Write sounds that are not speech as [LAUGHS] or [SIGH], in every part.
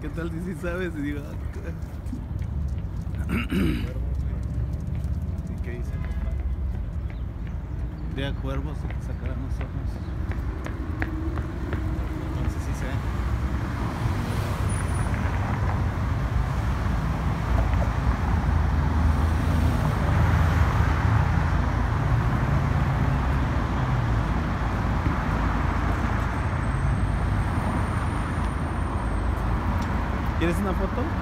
¿qué tal si sí sabes? Y digo, ¿Y qué dice? ve a cuervos y que sacarán los ojos. Entonces sí sé. ¿Quieres una foto?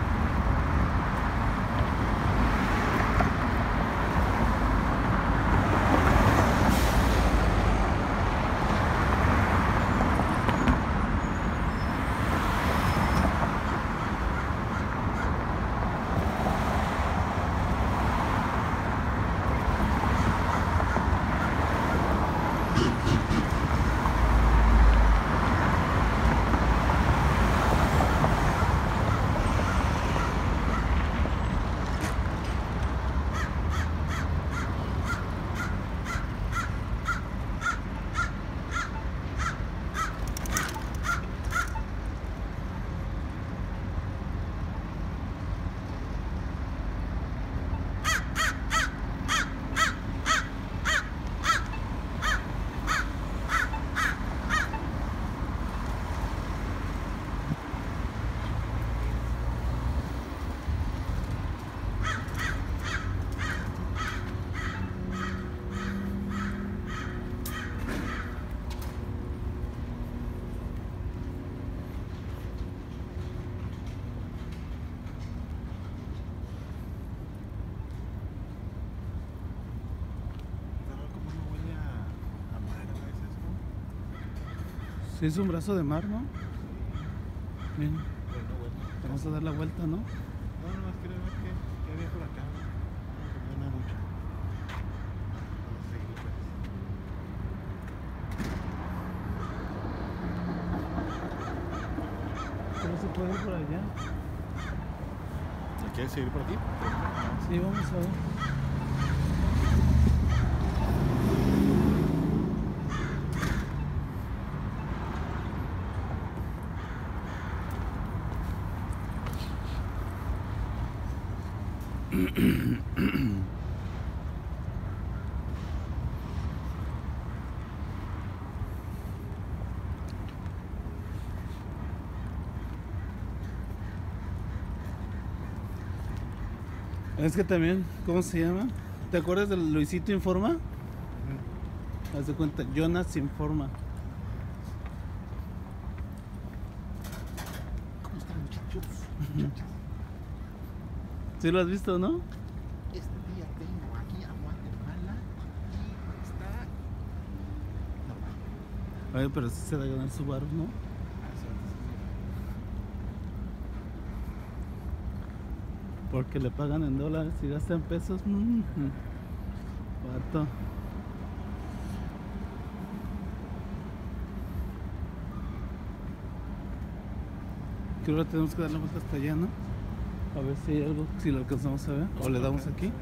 Sí, es un brazo de mar, ¿no? Bien, Pero vamos a dar la vuelta, ¿no? No, no, es que ver qué había por acá. No, no mucho. ¿Cómo se puede ir por allá? ¿Quieres seguir por aquí? Sí, vamos a ver. [CLEARS THROAT] Es que también, ¿cómo se llama? ¿Te acuerdas de Luisito Informa? Haz de cuenta, Jonas Informa. ¿Cómo están, muchachos? ¿Sí lo has visto, no? Este día vengo aquí a Guatemala y está. No, Oye, pero sí se va a ganar su bar, ¿no? Porque le pagan en dólares y gasta en pesos. mm. Vato. Creo que tenemos que dar la vuelta hasta allá, ¿no? A ver si hay algo, si lo alcanzamos a ver. O le damos aquí.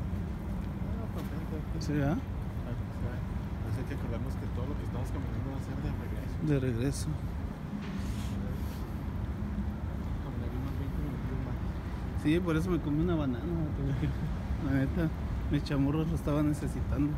Sí, ¿ah? Pues hay que acordarnos que todo lo que estamos caminando va a ser de regreso. De regreso. Caminar unos 20 minutos más. Sí, por eso me comí una banana. [LAUGHS] La neta, mis chamurros lo estaba necesitando.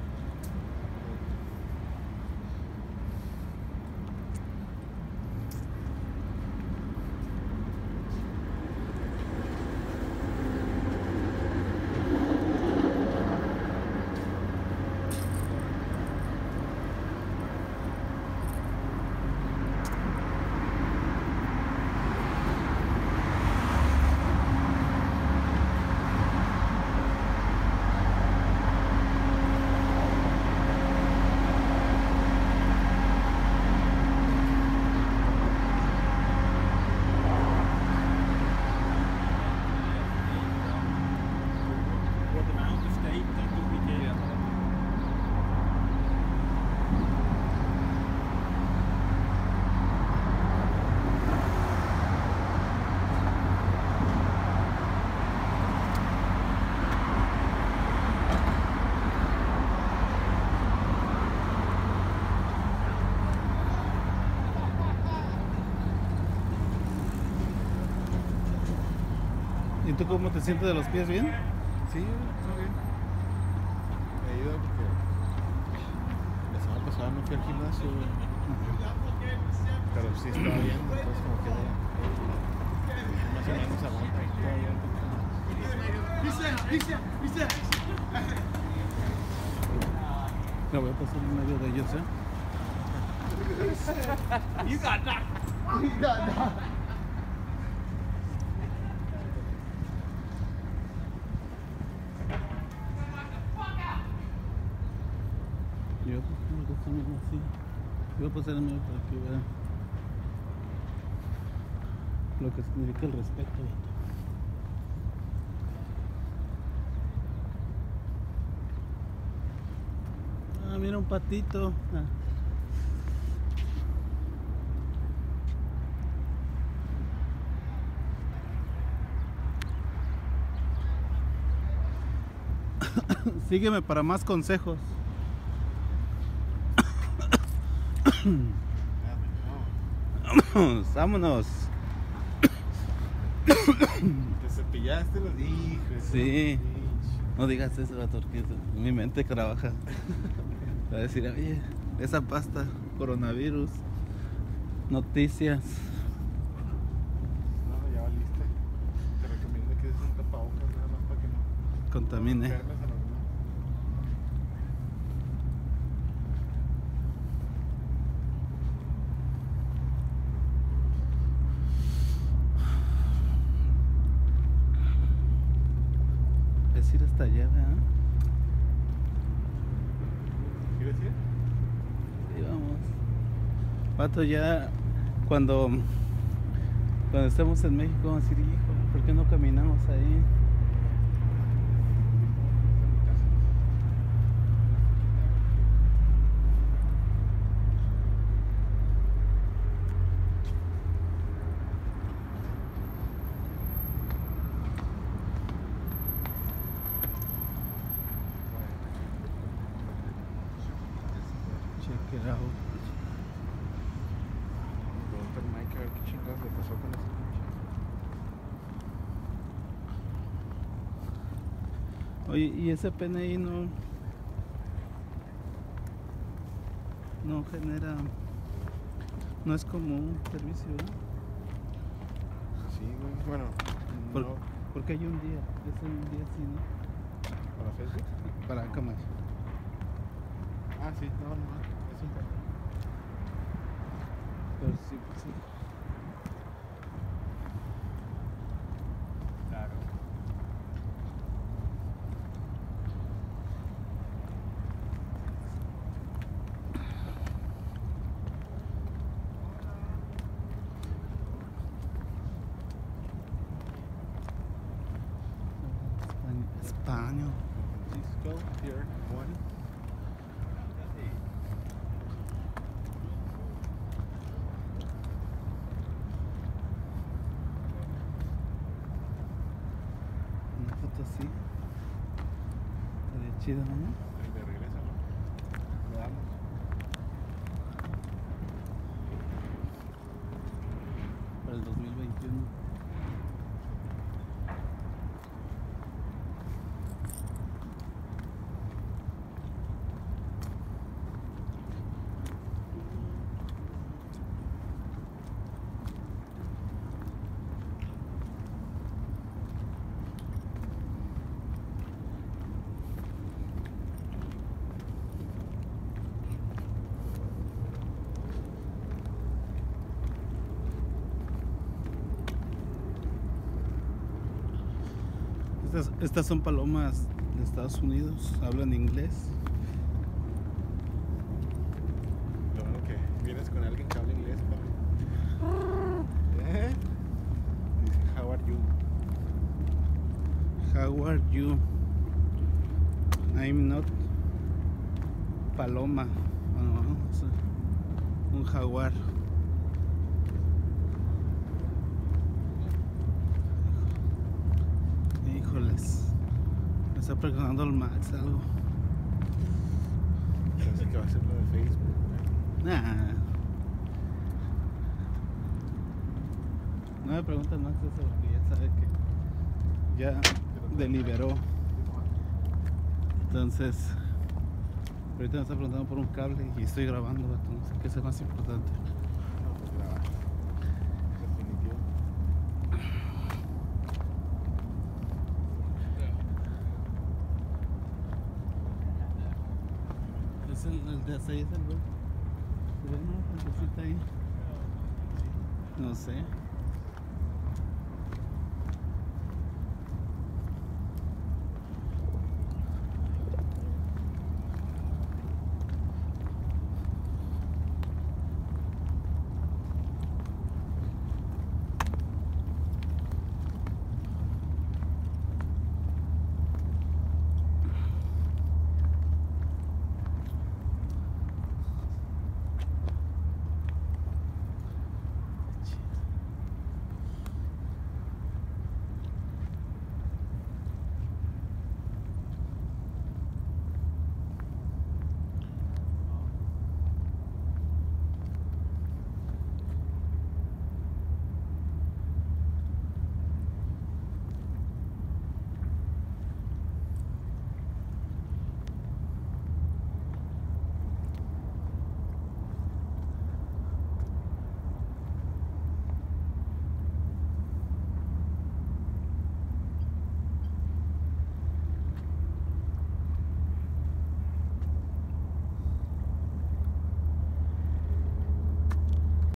Tú cómo te sientes de los pies? ¿Bien? Sí, está bien. He ido porque la semana pasada no fui al gimnasio, güey. Pero sí estaba bien, entonces como que ya, más o menos aguanta. La voy a pasar en medio de ellos, ¿eh? [LAUGHS] Yo gusta mismo así. Voy a pasar en medio para que vean lo que significa el respeto. Ah, mira un patito. Ah. [COUGHS] Sígueme para más consejos. Vámonos, [COUGHS] vámonos. no. [COUGHS] Te cepillaste los hijos. Sí. No digas eso, vato, porque mi mente trabaja. [LAUGHS] Va a decir, oye, esa pasta, coronavirus, noticias. No, ya valiste. Te recomiendo que uses un tapabocas nada más para que no Contamine. enfermes a los demás. Es ir hasta allá, ¿verdad? ¿Quieres ir? Sí, vamos. Vato, ya cuando, cuando estemos en México, vamos a decir, hijo, ¿por qué no caminamos ahí? Check it out. Pregunta al Mike a le pasó con ese pinche. Oye, ¿y ese PNI no, no genera, no es como un servicio, ¿verdad? Sí. Bueno, Por- no Porque hay un día, es un día así, ¿no? para Facebook. Para cámaras. Ah, sí, no, no, es un. Pero sí, pues sí. One. Una foto así. Estaría chido, ¿no? Y de regreso, ¿no? Lo damos. Para el 2021. Estas, estas son palomas de Estados Unidos, hablan inglés. Lo bueno que vienes con alguien que habla inglés, para ¿Eh? Dice, how are you? How are you? I'm not paloma. Bueno, un jaguar. Me está preguntando el Max algo. Parece que va a ser lo de Facebook. Nah. No me pregunta Max eso porque ya sabe que ya deliberó. Entonces, ahorita me está preguntando por un cable y estoy grabando, entonces, ¿qué es lo más importante? está ahí, tal vez. No sé.